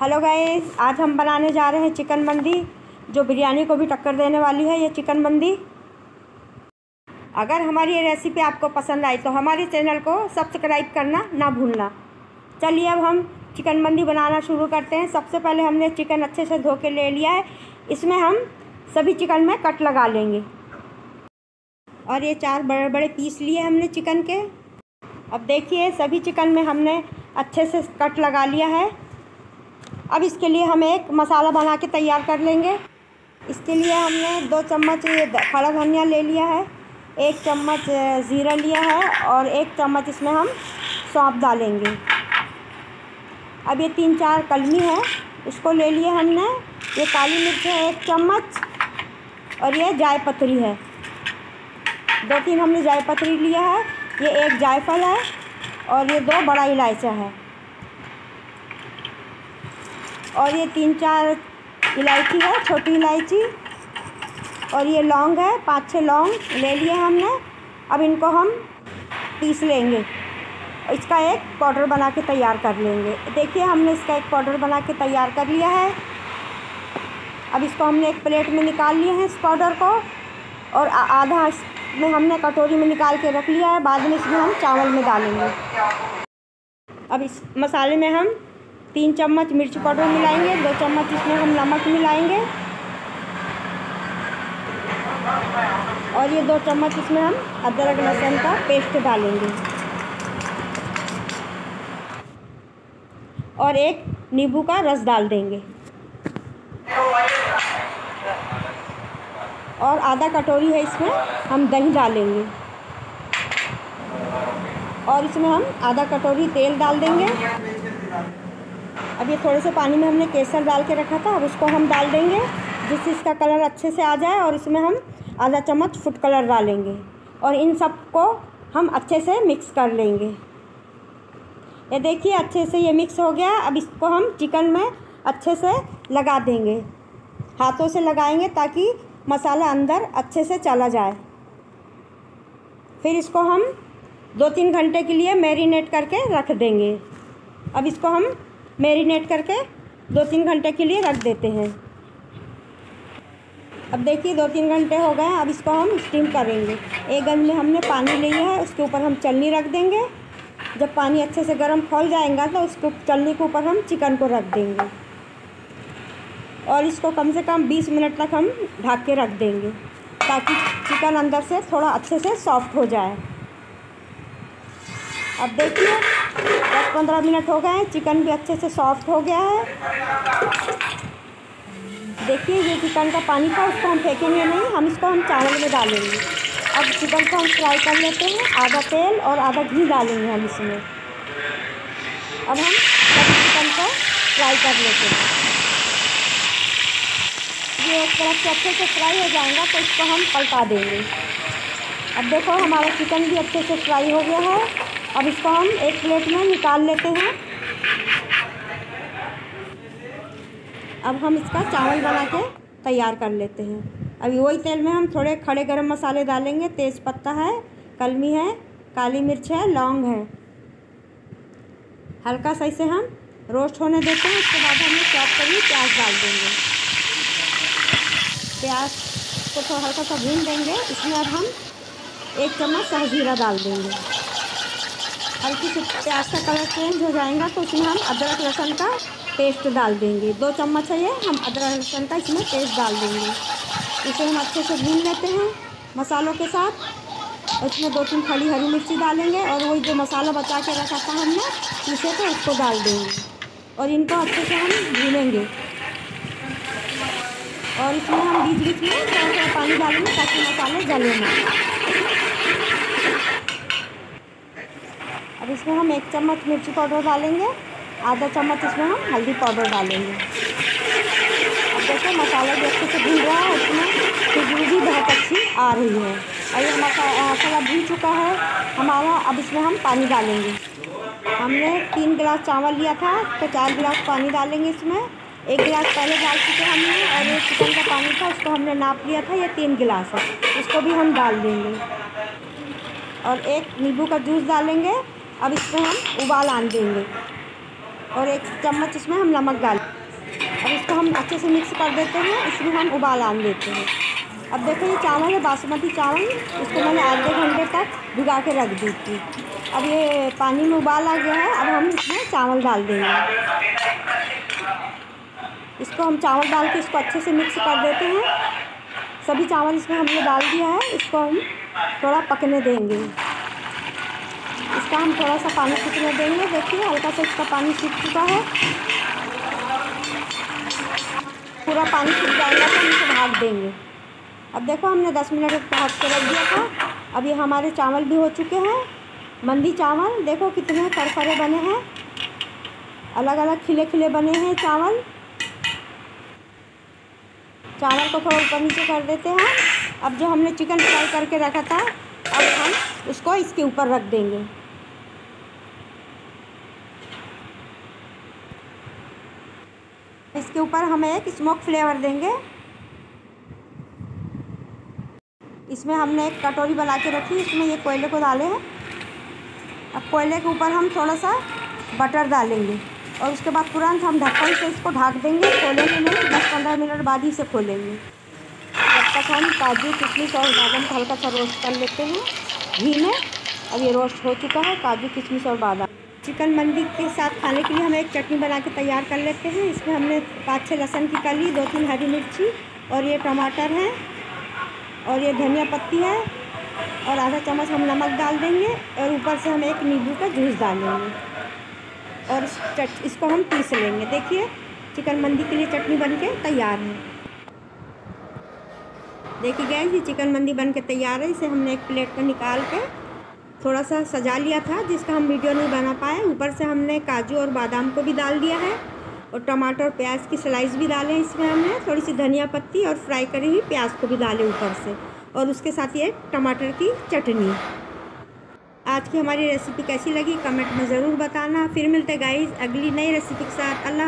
Hello guys आज हम बनाने जा रहे हैं चिकन मंदी जो बिरयानी को भी टक्कर देने वाली है ये चिकन मंदी अगर हमारी ये रेसिपी आपको पसंद आई तो हमारे चैनल को सब्सक्राइब करना ना भूलना। चलिए अब हम चिकन मंदी बनाना शुरू करते हैं। सबसे पहले हमने चिकन अच्छे से धो के ले लिया है। इसमें हम सभी चिकन में कट लगा लेंगे। और ये चार बड़े बड़े पीस लिए हमने चिकन के। अब देखिए, सभी चिकन में हमने अच्छे से कट लगा लिया है। अब इसके लिए हम एक मसाला बना के तैयार कर लेंगे। इसके लिए हमने दो चम्मच ये खड़ा धनिया ले लिया है, एक चम्मच ज़ीरा लिया है और एक चम्मच इसमें हम सौंप डालेंगे। अब ये तीन चार कलमी है, इसको ले लिए हमने। ये काली मिर्च है एक चम्मच और ये जायपत्री है। दो तीन हमने जायपत्री लिया है, ये एक जायफल है और ये दो बड़ा इलायचा है। और ये तीन चार इलायची है, छोटी इलायची। और ये लौंग है, पाँच छः लौंग ले लिए हमने। अब इनको हम पीस लेंगे। इसका एक पाउडर बना के तैयार कर लेंगे। देखिए, हमने इसका एक पाउडर बना के तैयार कर लिया है। अब इसको हमने एक प्लेट में निकाल लिए हैं इस पाउडर को। और आधा में हमने कटोरी में निकाल के रख लिया है। बाद में इसमें हम चावल में डालेंगे। अब इस मसाले में हम तीन चम्मच मिर्च पाउडर मिलाएँगे, दो चम्मच इसमें हम नमक मिलाएँगे। और ये दो चम्मच इसमें हम अदरक लहसुन का पेस्ट डालेंगे। और एक नींबू का रस डाल देंगे। और आधा कटोरी है इसमें हम दही डालेंगे। और इसमें हम आधा कटोरी तेल डाल देंगे। अब ये थोड़े से पानी में हमने केसर डाल के रखा था, अब उसको हम डाल देंगे जिससे इसका कलर अच्छे से आ जाए और इसमें हम आधा चम्मच फ़ूड कलर डालेंगे और इन सबको हम अच्छे से मिक्स कर लेंगे। ये देखिए, अच्छे से ये मिक्स हो गया, अब इसको हम चिकन में अच्छे से लगा देंगे। हाथों से लगाएँगे ताकि मसाला अंदर अच्छे से चला जाए। फिर इसको हम दो तीन घंटे के लिए मैरिनेट करके रख देंगे। अब इसको हम मैरिनेट करके दो तीन घंटे के लिए रख देते हैं। अब देखिए, दो तीन घंटे हो गए अब इसको हम स्टीम करेंगे। एक गंज में हमने पानी लिया है, उसके ऊपर हम चलनी रख देंगे। जब पानी अच्छे से गर्म खोल जाएगा तो उसको चलनी के ऊपर हम चिकन को रख देंगे। और इसको कम से कम 20 मिनट तक हम ढक के रख देंगे, ताकि चिकन अंदर से थोड़ा अच्छे से सॉफ्ट हो जाए। अब देखिए दस पंद्रह मिनट हो गए हैं। चिकन भी अच्छे से सॉफ्ट हो गया है। देखिए, ये चिकन का पानी था, उसको हम फेंकेंगे नहीं, हम इसको हम चावल में डालेंगे। अब चिकन को हम फ्राई कर लेते हैं, आधा तेल और आधा घी डालेंगे हम इसमें। अब हम चिकन को फ्राई कर लेते हैं। ये एक तरफ़ से अच्छे से फ्राई हो जाएगा तो इसको हम पलटा देंगे। अब देखो, हमारा चिकन भी अच्छे से फ्राई हो गया है। अब इसको हम एक प्लेट में निकाल लेते हैं। अब हम इसका चावल बना के तैयार कर लेते हैं। अभी वही तेल में हम थोड़े खड़े गरम मसाले डालेंगे। तेज़ पत्ता है, कलमी है, काली मिर्च है, लौंग है। हल्का सा इसे हम रोस्ट होने देते हैं। उसके बाद हम चॉप करिए प्याज डाल देंगे। प्याज को थोड़ा हल्का सा भून देंगे। इसमें अब हम एक चम्मच सहजीरा डाल देंगे। हल्की सी प्याज का कलर चेंज हो जाएगा तो उसमें हम अदरक लहसुन का पेस्ट डाल देंगे। दो चम्मच है ये, हम अदरक लहसुन का इसमें पेस्ट डाल देंगे। इसे हम अच्छे से भून लेते हैं मसालों के साथ। इसमें दो तीन खड़ी हरी मिर्ची डालेंगे और वही जो मसाला बचा के रखा था हमने इसे तो उसको डाल देंगे। और इनको अच्छे से हम भूनेंगे। और इसमें हम बीच बीच में थोड़ा थोड़ा पानी डालेंगे ताकि मसाले जले ना। अब इसमें हम एक चम्मच मिर्ची पाउडर डालेंगे, आधा चम्मच इसमें हम हल्दी पाउडर डालेंगे। अब देखो, मसाला भी अच्छे से भून रहा है, उसमें खुशबू भी बहुत अच्छी आ रही है। और ये मसाला भून चुका है। हमारा, अब इसमें हम पानी डालेंगे। हमने तीन गिलास चावल लिया था तो चार गिलास पानी डालेंगे इसमें। एक गिलास पहले डाल चुके हमने, और ये चिकन का पानी था, उसको हमने नाप लिया था, ये तीन गिलास है। उसको भी हम डाल देंगे। और एक नींबू का जूस डालेंगे। अब इसमें हम उबाल आन देंगे। और एक चम्मच इसमें हम नमक डाल अब इसको हम अच्छे से मिक्स कर देते हैं, इसमें हम उबाल आन देते हैं। अब देखो ये चावल है, बासमती चावल, इसको मैंने आधे घंटे तक भिगा के रख दी थी। अब ये पानी में उबाल आ गया है, अब हम इसमें चावल डाल देंगे। इसको हम चावल डाल के इसको अच्छे से मिक्स कर देते हैं। सभी चावल इसमें हमने डाल दिया है, इसको हम थोड़ा पकने देंगे। इसका हम थोड़ा सा पानी सूखने देंगे। देखिए, हल्का सा इसका पानी सूख चुका है। पूरा पानी सूख जाएगा तो हम इसे ढाक देंगे। अब देखो, हमने दस मिनट ढक के रख दिया था। ये हमारे चावल भी हो चुके हैं। मंदी चावल, देखो कितने करकरे बने हैं। अलग अलग खिले खिले बने हैं चावल। चावल को थोड़ा ऊपर नीचे कर देते हैं। अब जो हमने चिकन फ्राई करके रखा था इसके ऊपर रख देंगे। इसके ऊपर हम एक स्मोक फ्लेवर देंगे। इसमें हमने एक कटोरी बना के रखी, इसमें ये कोयले को डाले हैं। अब कोयले के ऊपर हम थोड़ा सा बटर डालेंगे और उसके बाद तुरंत हम ढक्कन से इसको ढक देंगे। खोलेंगे नहीं, दस पंद्रह मिनट बाद ही इसे खोलेंगे। जब तक हम काजू किशमिश और बादाम हल्का सा रोस्ट कर लेते हैं। घी में। अब ये रोस्ट हो चुका है, काजू, किशमिश और बादाम। चिकन मंदी के साथ खाने के लिए हम एक चटनी बना के तैयार कर लेते हैं। इसमें हमने पाँच छः लहसुन की कली, दो तीन हरी मिर्ची और ये टमाटर है और ये धनिया पत्ती है और आधा चम्मच हम नमक डाल देंगे और ऊपर से हम एक नींबू का जूस डालेंगे और इसको हम पीस लेंगे। देखिए, चिकन मंदी के लिए चटनी बन के तैयार है। देखिए गए ये चिकन मंदी बन के तैयार है। इसे हमने एक प्लेट पर निकाल के थोड़ा सा सजा लिया था, जिसका हम वीडियो नहीं बना पाए। ऊपर से हमने काजू और बादाम को भी डाल दिया है और टमाटर और प्याज की स्लाइस भी डाले हैं इसमें हमने। थोड़ी सी धनिया पत्ती और फ्राई करी हुई प्याज को भी डाले ऊपर से। और उसके साथ ये टमाटर की चटनी। आज की हमारी रेसिपी कैसी लगी? कमेंट में ज़रूर बताना। फिर मिलते गाइज़ अगली नई रेसिपी के साथ। अल्लाह